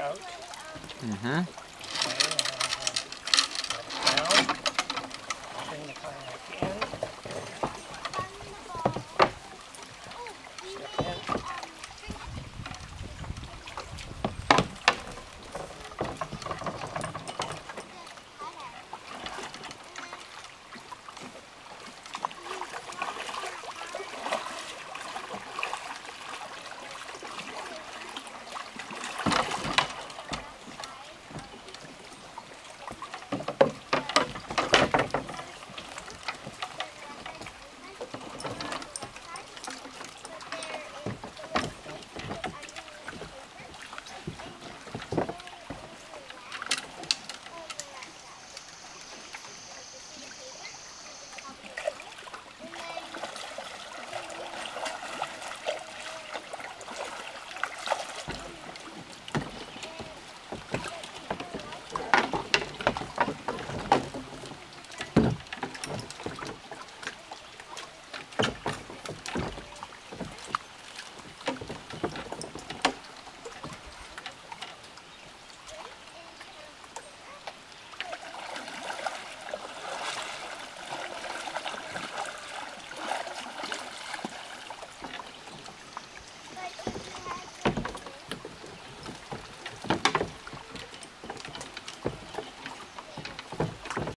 out. Mm-hmm.